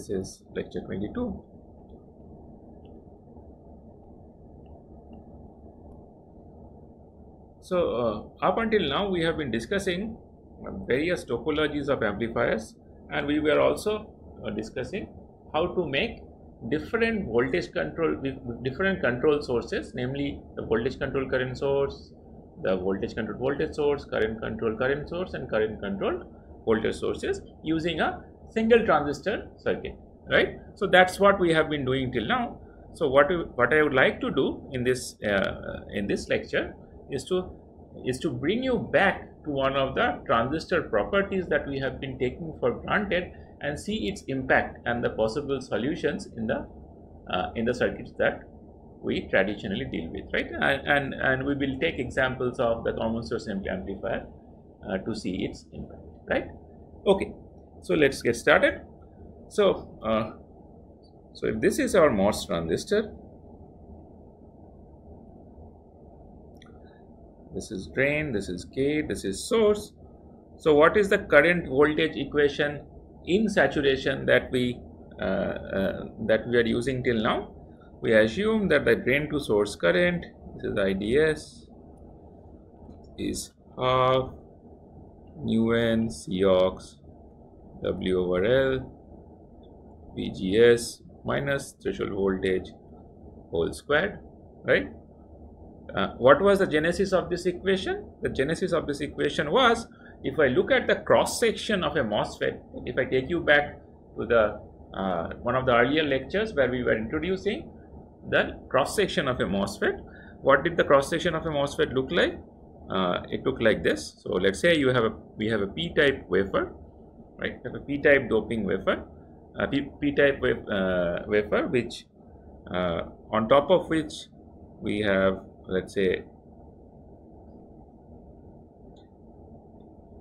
this is lecture 22. So, uh, up until now we have been discussing various topologies of amplifiers and we were also uh, discussing how to make different voltage control different control sources namely the voltage control current source, the voltage control voltage source, current control current source and current controlled voltage sources using a single transistor circuit right. So, that is what we have been doing till now. So, what, what I would like to do in this uh, in this lecture is to is to bring you back to one of the transistor properties that we have been taking for granted and see its impact and the possible solutions in the uh, in the circuits that we traditionally deal with right and, and and we will take examples of the common source amplifier uh, to see its impact right okay so let's get started. So uh, so if this is our MOS transistor this is drain this is gate this is source. So what is the current voltage equation in saturation that we uh, uh, that we are using till now? We assume that the drain to source current this is IDS is half mu n Cox W over L VGS minus threshold voltage whole squared right uh, what was the genesis of this equation? The genesis of this equation was if I look at the cross section of a MOSFET, if I take you back to the uh, one of the earlier lectures where we were introducing the cross section of a MOSFET, what did the cross section of a MOSFET look like? Uh, it looked like this. So let's say you have a we have a p-type wafer, right? We have a p-type doping wafer, a p-type uh, wafer, which uh, on top of which we have let's say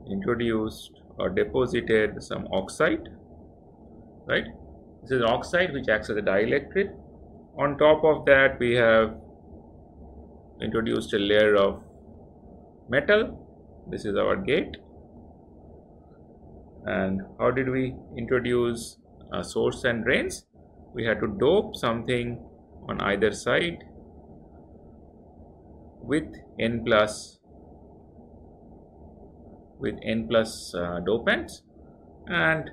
introduced or deposited some oxide right? This is oxide which acts as a dielectric. On top of that we have introduced a layer of metal. This is our gate and how did we introduce a source and drains? We had to dope something on either side with n plus with n plus uh, dopants and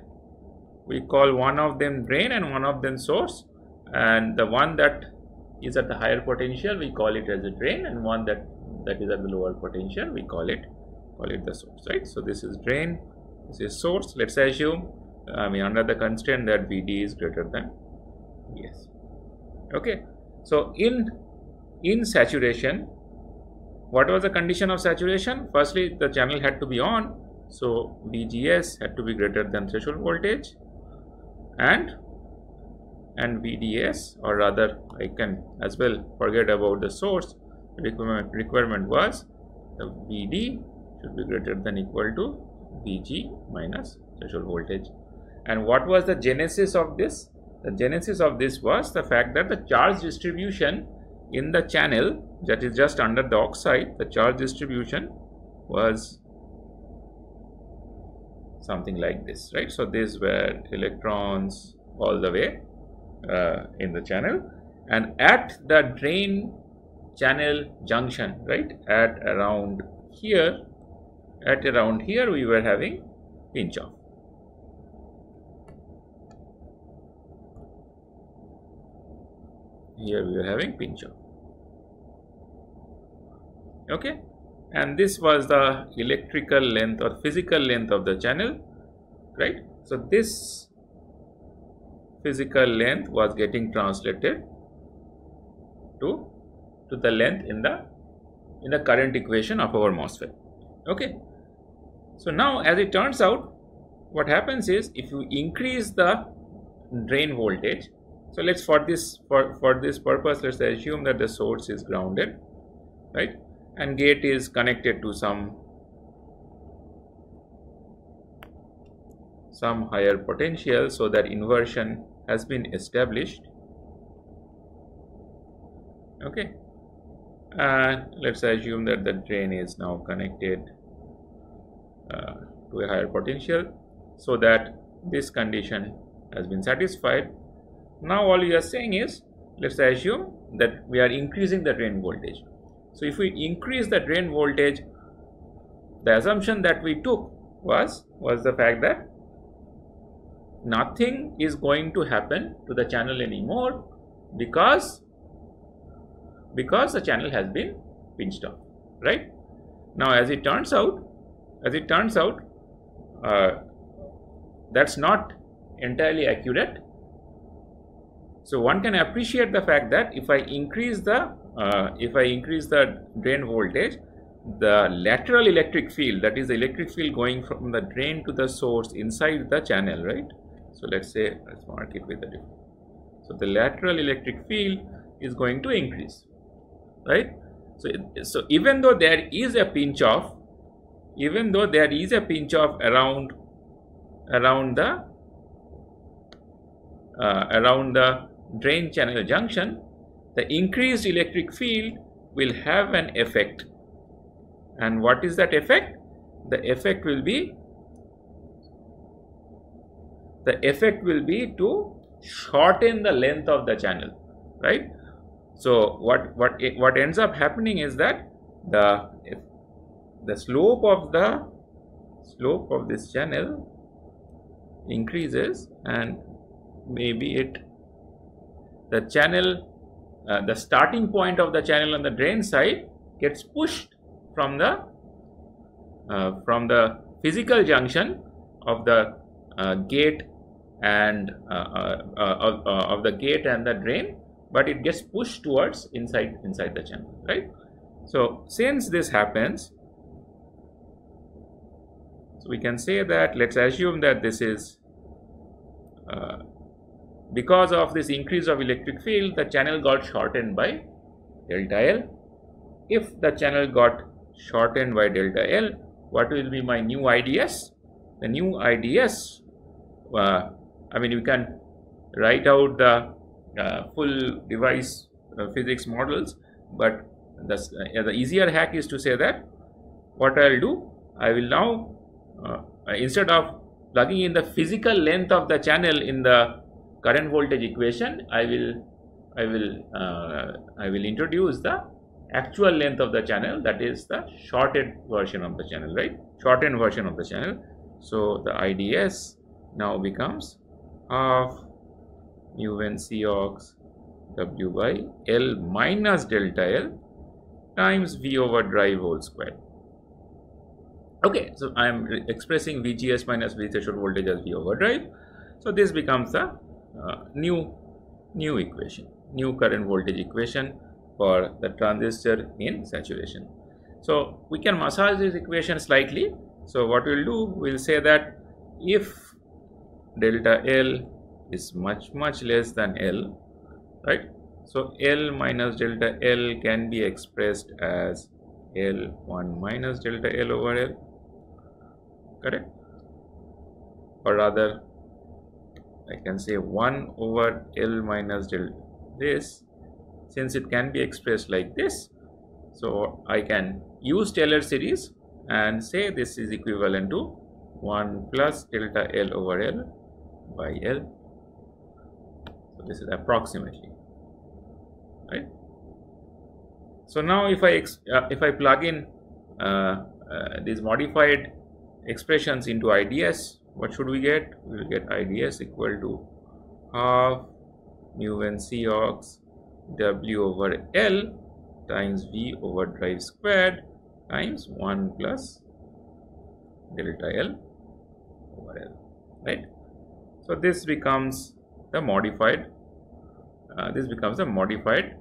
we call one of them drain and one of them source. And the one that is at the higher potential we call it as a drain. And one that that is at the lower potential we call it call it the source right? So this is drain this is source let's assume I mean under the constraint that VD is greater than yes okay so in in saturation what was the condition of saturation? Firstly, the channel had to be on, so VGS had to be greater than threshold voltage, and and VDS, or rather, I can as well forget about the source. Requirement requirement was the VD should be greater than equal to VG minus threshold voltage. And what was the genesis of this? The genesis of this was the fact that the charge distribution in the channel that is just under the oxide the charge distribution was something like this right so these were electrons all the way uh, in the channel and at the drain channel junction right at around here at around here we were having pinch off here we are having pinch off okay? And this was the electrical length or physical length of the channel right? So this physical length was getting translated to to the length in the in the current equation of our MOSFET. Okay so now as it turns out what happens is if you increase the drain voltage so let's for this for, for this purpose let's assume that the source is grounded right? And gate is connected to some some higher potential so that inversion has been established. Okay. And let's assume that the drain is now connected Uh, to a higher potential so that this condition has been satisfied. Now all we are saying is, let's assume that we are increasing the drain voltage. So if we increase the drain voltage, the assumption that we took was, was the fact that nothing is going to happen to the channel anymore because because the channel has been pinched off right now as it turns out as it turns out uh, that's not entirely accurate. So one can appreciate the fact that if I increase the uh, if I increase the drain voltage the lateral electric field that is the electric field going from the drain to the source inside the channel right? So let's say let's mark it with a different. So the lateral electric field is going to increase right? So so even though there is a pinch off even though there is a pinch off around around the uh, around the drain channel junction the increased electric field will have an effect. And what is that effect? The effect will be the effect will be to shorten the length of the channel right? So what what what ends up happening is that the the slope of the slope of this channel increases and maybe it the channel uh, the starting point of the channel on the drain side gets pushed from the uh, from the physical junction of the uh, gate and uh, uh, uh, of, of the gate and the drain but it gets pushed towards inside inside the channel right? So since this happens we can say that let's assume that this is uh, because of this increase of electric field the channel got shortened by delta L. If the channel got shortened by delta L what will be my new IDS the new IDS uh, I mean, you can write out the uh, full device uh, physics models, but the, uh, the easier hack is to say that what I'll do, I will now, instead of plugging in the physical length of the channel in the current voltage equation, I will, I will, uh, I will introduce the actual length of the channel that is the shorted version of the channel, right? Shortened version of the channel. So the IDS now becomes of mu n C ox W by L minus delta L times V over drive whole square. Okay, so I am expressing VGS minus V threshold voltage as V over drive. So this becomes the uh, new new equation, new current voltage equation for the transistor in saturation. So we can massage this equation slightly. So what we'll do, we'll say that if delta L is much much less than L right so L minus delta L can be expressed as L 1 minus delta L over L correct or rather I can say 1 over L minus delta this since it can be expressed like this so I can use Taylor series and say this is equivalent to 1 plus delta L over L by L. So this is approximately, right? So now if I uh, if I plug in uh, uh, these modified expressions into IDS, what should we get? We will get IDS equal to half mu n C ox W over L times V over drive squared times 1 plus delta L over L, right? So this becomes the modified, uh, this becomes the modified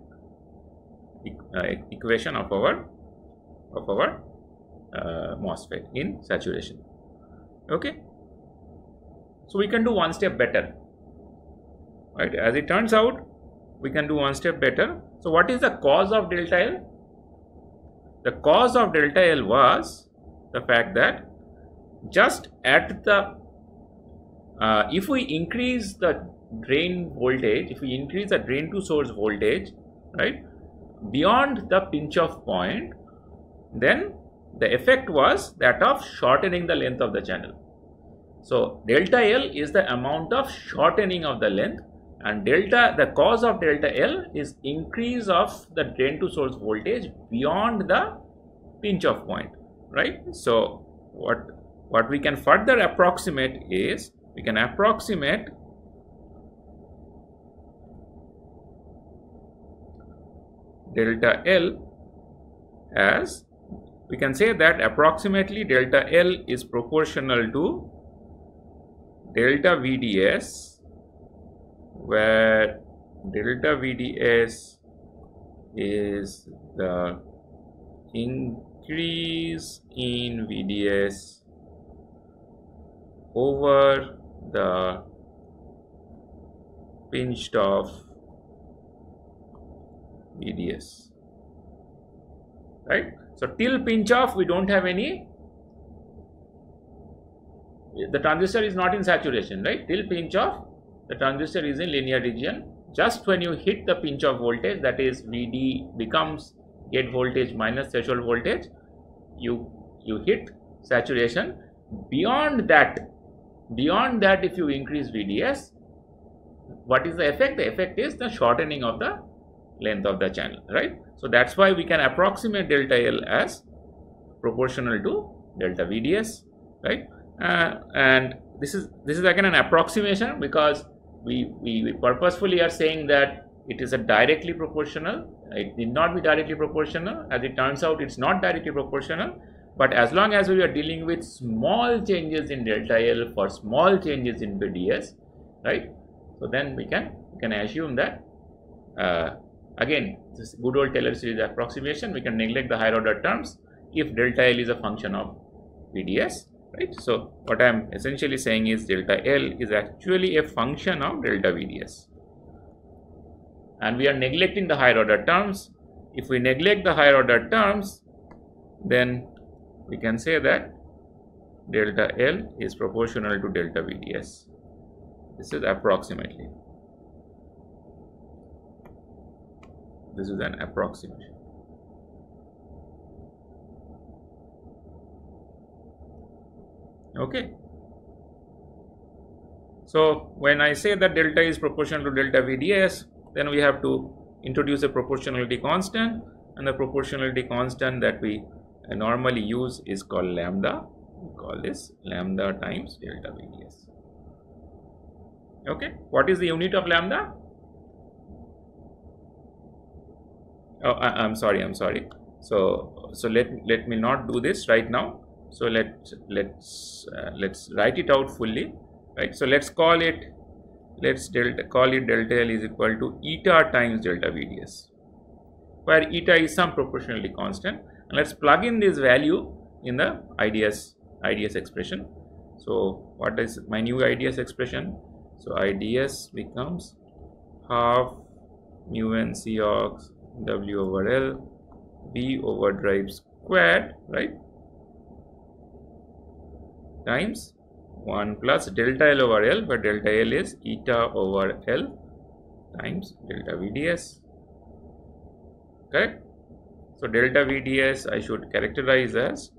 e uh, equation of our of our MOSFET in saturation. Okay. So we can do one step better. Right. As it turns out, we can do one step better. So what is the cause of delta L? The cause of delta L was the fact that just at the uh, if we increase the drain voltage, if we increase the drain to source voltage, right, beyond the pinch off point, then the effect was that of shortening the length of the channel. So delta L is the amount of shortening of the length and delta the cause of delta L is increase of the drain to source voltage beyond the pinch off point right. So what what we can further approximate is we can approximate delta L as we can say that approximately delta L is proportional to delta VDS where delta VDS is the increase in VDS over the pinched off VDS right so till pinch off we don't have any the transistor is not in saturation, right? Till pinch off, the transistor is in linear region. Just when you hit the pinch off voltage, that is VD becomes gate voltage minus threshold voltage, you you hit saturation. Beyond that, beyond that, if you increase VDS, what is the effect? The effect is the shortening of the length of the channel, right? So that's why we can approximate delta L as proportional to delta VDS, right? uh, and this is this is again an approximation because we, we, we purposefully are saying that it is a directly proportional. It need not be directly proportional. As it turns out it's not directly proportional. But as long as we are dealing with small changes in delta L for small changes in VDS right? So then we can we can assume that uh, again this good old Taylor series approximation we can neglect the higher order terms if delta L is a function of VDS right. So, what I am essentially saying is delta L is actually a function of delta VDS and we are neglecting the higher order terms. If we neglect the higher order terms, then we can say that delta L is proportional to delta VDS. This is approximately. This is an approximation. okay. So when I say that delta is proportional to delta VDS then we have to introduce a proportionality constant and the proportionality constant that we normally use is called lambda. We call this lambda times delta VDS. Okay. What is the unit of lambda oh I, am sorry I'm sorry. So so let let me not do this right now. So let let's uh, let's write it out fully right? So let's call it let's delta call it delta L is equal to eta times delta VDS where eta is some proportionality constant. And let's plug in this value in the IDS IDS expression. So what is my new IDS expression? So IDS becomes half mu n C ox W over L V over drive squared right? Times 1 plus delta L over L where delta L is eta over L times delta VDS correct. So, delta VDS I should characterize as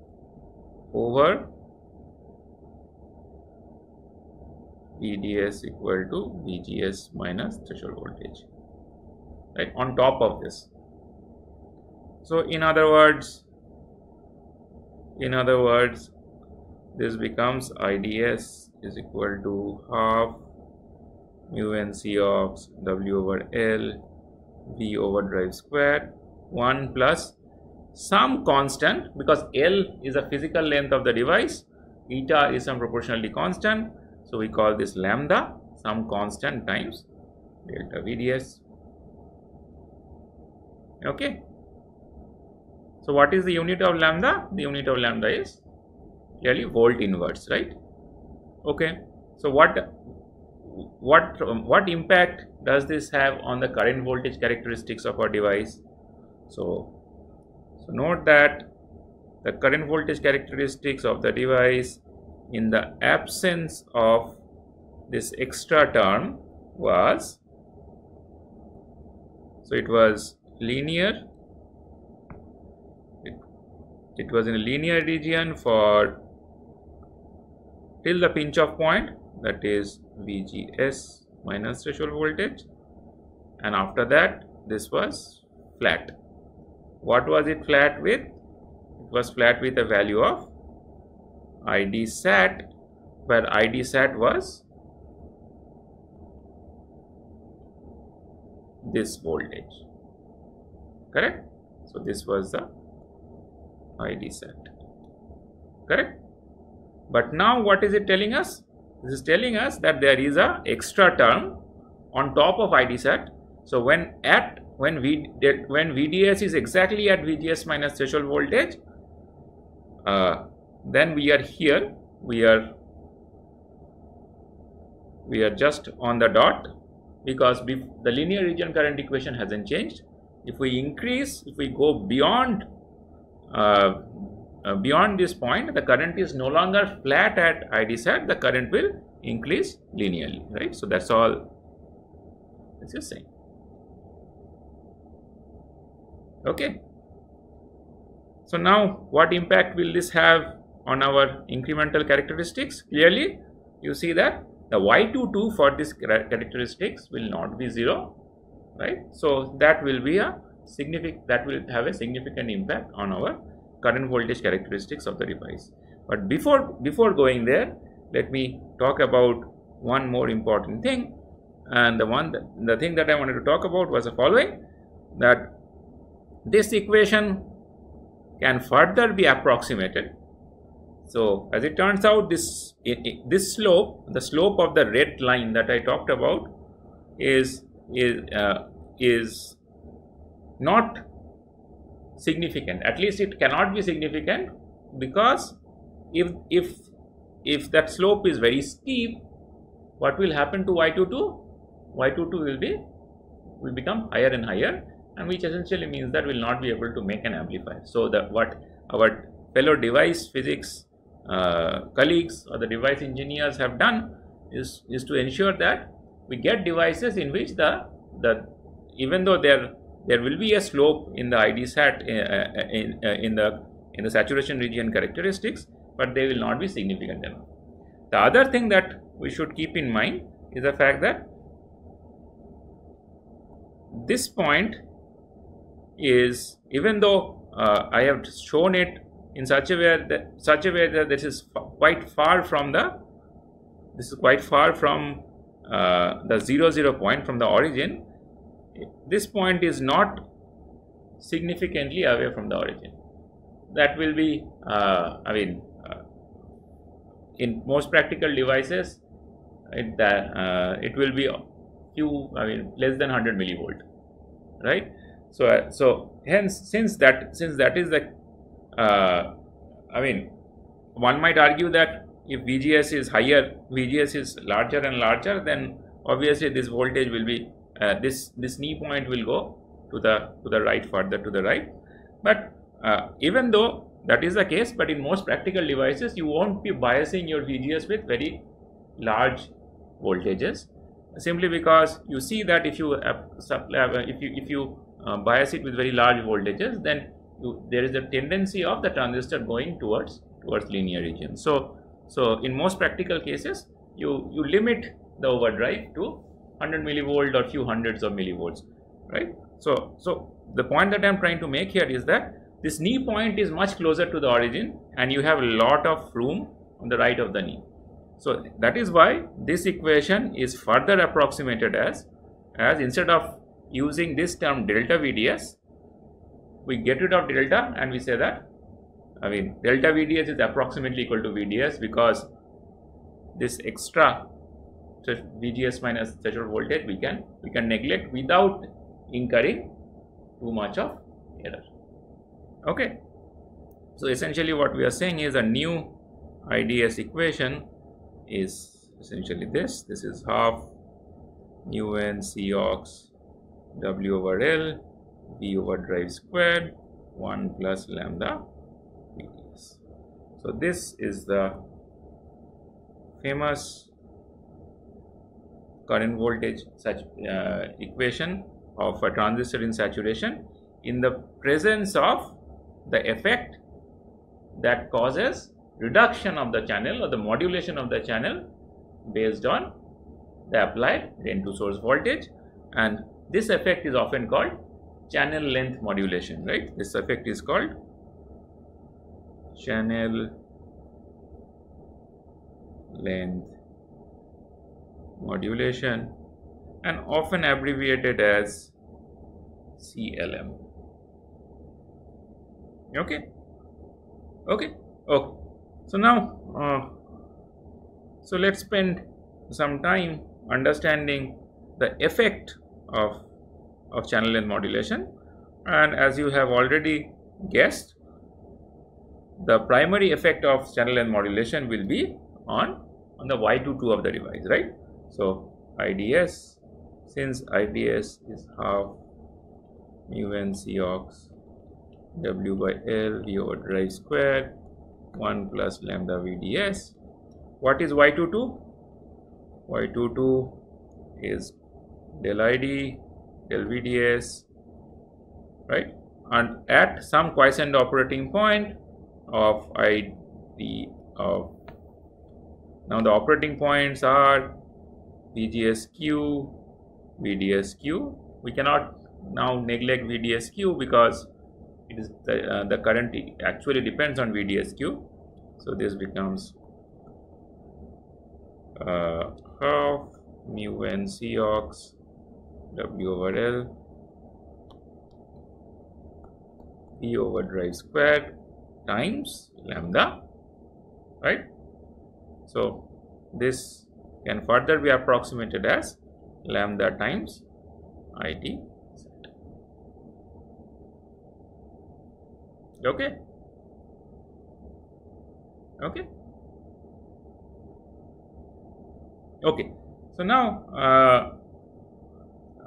over VDS equal to VGS minus threshold voltage right on top of this. So, in other words in other words this becomes IDS is equal to half mu n C ox W over L V over drive square 1 plus some constant because L is a physical length of the device eta is some proportionality constant so we call this lambda some constant times delta VDS okay. So what is the unit of lambda? The unit of lambda is clearly volt inverse right? Okay. So what what what impact does this have on the current voltage characteristics of our device? So so note that the current voltage characteristics of the device in the absence of this extra term was so it was linear it, it was in a linear region for till the pinch off point that is VGS minus threshold voltage and after that this was flat. What was it flat with? It was flat with a value of ID sat where ID sat was this voltage correct? So this was the id sat. Correct? But now what is it telling us? This is telling us that there is a extra term on top of id sat. So when at when v when vds is exactly at vgs minus threshold voltage uh, then we are here. We are we are just on the dot because the linear region current equation hasn't changed. If we increase, if we go beyond uh, uh, beyond this point, the current is no longer flat at ID sat, the current will increase linearly, right? So that's all it's just saying. Okay. So now what impact will this have on our incremental characteristics? Clearly, you see that the y22 for this characteristics will not be 0 right? So that will be a significant that will have a significant impact on our current voltage characteristics of the device. But before before going there let me talk about one more important thing. And the one that, the thing that i wanted to talk about was the following that this equation can further be approximated. So as it turns out, this this slope, the slope of the red line that I talked about, is is uh, is not significant. At least it cannot be significant because if if if that slope is very steep, what will happen to y22? y22 will be will become higher and higher, and which essentially means that we will not be able to make an amplifier. So that what our fellow device physics uh, colleagues or the device engineers have done is, is to ensure that we get devices in which the, the even though there there will be a slope in the ID sat uh, uh, in, uh, in the in the saturation region characteristics, but they will not be significant enough. The other thing that we should keep in mind is the fact that this point is even though uh, I have shown it in such a way that such a way that this is quite far from the this is quite far from uh, the zero zero point from the origin this point is not significantly away from the origin. That will be uh, I mean uh, in most practical devices it, uh, it will be few I mean less than 100 millivolt right? So uh, so hence since that since that is the I mean, one might argue that if VGS is higher, VGS is larger and larger, then obviously this voltage will be uh, this this knee point will go to the to the right further to the right. But uh, even though that is the case, but in most practical devices, you won't be biasing your VGS with very large voltages, simply because you see that if you uh, if you if you uh, bias it with very large voltages, then you, there is a tendency of the transistor going towards towards linear region. So, so in most practical cases, you you limit the overdrive to 100 millivolt or few hundreds of millivolts, right? So, so the point that I am trying to make here is that this knee point is much closer to the origin, and you have a lot of room on the right of the knee. So that is why this equation is further approximated as as instead of using this term delta VDS, we get rid of delta and we say that I mean delta VDS is approximately equal to VDS because this extra VGS minus threshold voltage we can we can neglect without incurring too much of error. Okay. So essentially what we are saying is a new IDS equation is essentially this. This is half mu n C ox W over L V over drive squared 1 plus lambda. So this is the famous current voltage such uh, equation of a transistor in saturation. In the presence of the effect that causes reduction of the channel or the modulation of the channel based on the applied drain to source voltage. And this effect is often called channel length modulation right? This effect is called channel length modulation and often abbreviated as CLM okay. Okay. Okay so now uh, so let's spend some time understanding the effect of of channel length modulation. And as you have already guessed the primary effect of channel length modulation will be on on the y22 of the device right? So ids since ids is half mu n c ox w by l v over drive square 1 plus lambda vds what is y22 y22 is del id del vds right? And at some quiescent operating point of id of now the operating points are VGSQ, VDSQ. We cannot now neglect VDSQ because it is the, uh, the current actually depends on VDSQ. So this becomes uh, half mu n C ox W over L V over drive squared times lambda, right? So this can further be approximated as lambda times IT Okay. Okay. Okay. So now uh,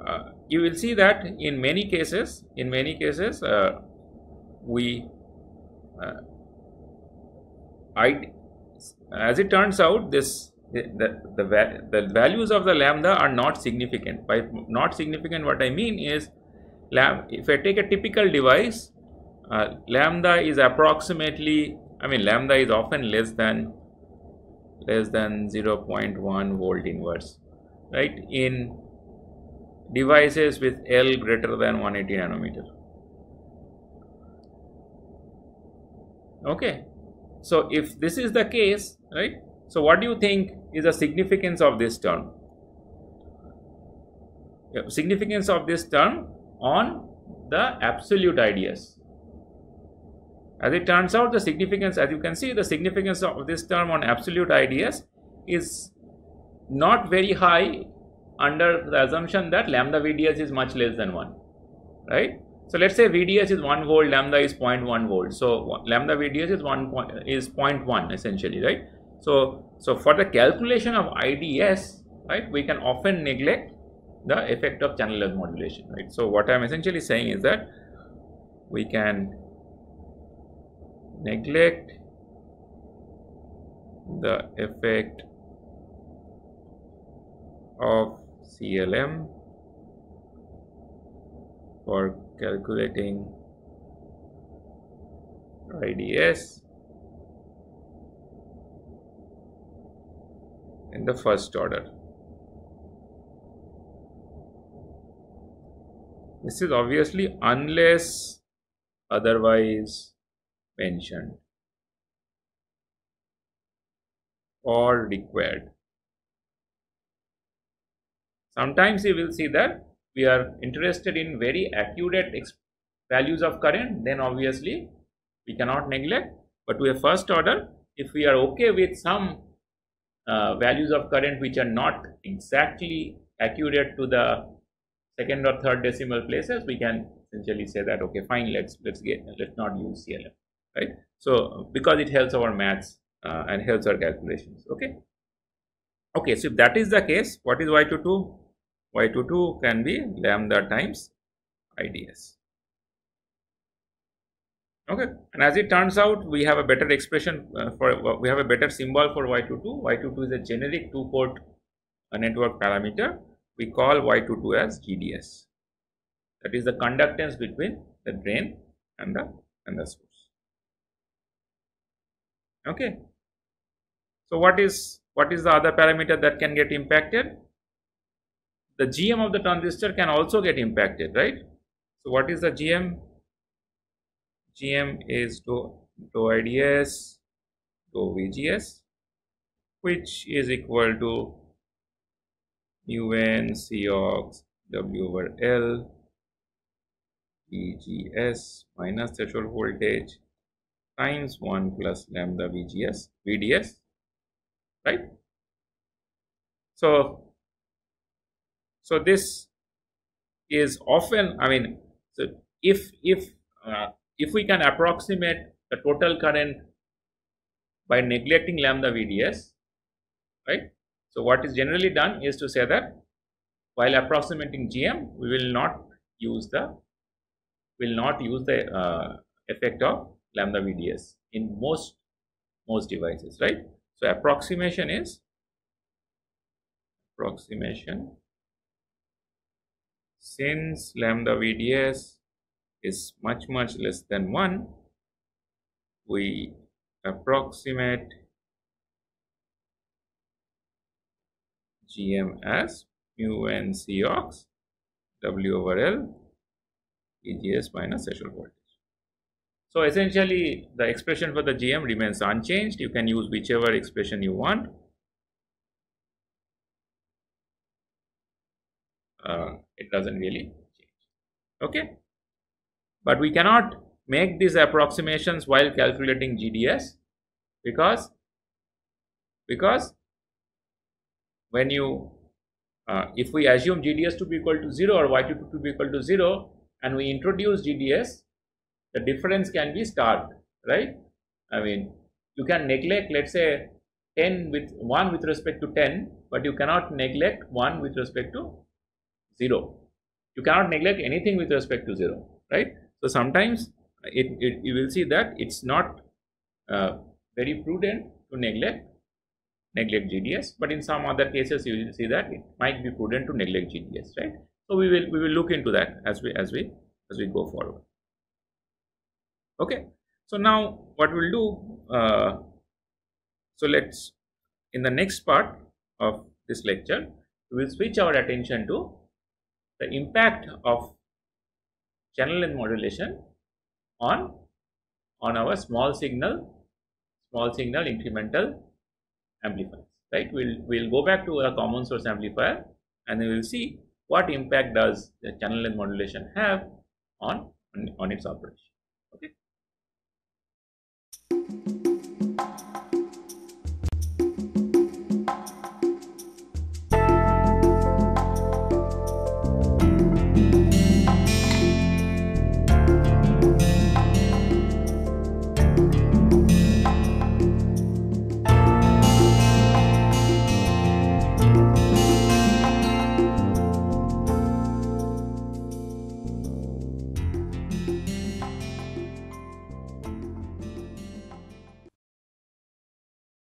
uh, you will see that in many cases, in many cases, uh, we I as it turns out this the, the, the, the values of the lambda are not significant. By not significant what I mean is if I take a typical device uh, lambda is approximately I mean lambda is often less than less than 0.1 volt inverse right? In devices with L greater than 180 nanometer okay so if this is the case, right? So what do you think is the significance of this term? Yeah, significance of this term on the absolute IDS As it turns out, the significance, as you can see, the significance of this term on absolute IDS is not very high under the assumption that lambda VDS is much less than 1, right? So let's say VDS is 1 volt, lambda is 0.1 volt. So lambda VDS is 1 point, is 0.1 essentially, right? So so for the calculation of IDS, right, we can often neglect the effect of channel length modulation, right? So what I'm essentially saying is that we can neglect the effect of CLM for calculating IDS in the first order. This is obviously unless otherwise mentioned or required. Sometimes you will see that we are interested in very accurate values of current then obviously we cannot neglect. But to a first order if we are okay with some uh, values of current which are not exactly accurate to the second or third decimal places we can essentially say that okay fine let's let's get let's not use CLM right? So because it helps our maths uh, and helps our calculations okay? Okay so if that is the case what is y22 y22 can be lambda times IDS. Okay, and as it turns out, we have a better expression uh, for we have a better symbol for y22. y22 is a generic two-port uh, network parameter. We call y22 as GDS. That is the conductance between the drain and the and the source. okay so what is what is the other parameter that can get impacted the gm of the transistor can also get impacted right? So what is the gm gm is to to ids to vgs which is equal to un cox w over l vgs minus threshold voltage times 1 plus lambda vgs vds right? So so this is often i mean so if if uh, if we can approximate the total current by neglecting lambda vds right? So what is generally done is to say that while approximating gm we will not use the will not use the uh, effect of lambda vds in most most devices right? So approximation is approximation since lambda VDS is much much less than 1 we approximate GM as mu n Cox W over L VGS minus threshold voltage. So essentially the expression for the GM remains unchanged. You can use whichever expression you want. It doesn't really change. Okay? But we cannot make these approximations while calculating GDS because because when you uh, if we assume GDS to be equal to 0 or Y22 to be equal to 0 and we introduce GDS the difference can be starved right? I mean you can neglect let's say 10 with 1 with respect to 10 but you cannot neglect 1 with respect to 0 you cannot neglect anything with respect to 0 right? So sometimes it, it you will see that it's not uh, very prudent to neglect neglect GDS but in some other cases you will see that it might be prudent to neglect GDS right? So we will we will look into that as we as we as we go forward. Okay. So now what we'll do uh, so let's in the next part of this lecture we will switch our attention to the impact of channel length modulation on on our small signal small signal incremental amplifiers right? We'll we'll go back to a common source amplifier and we will see what impact does the channel length modulation have on on, on its operation okay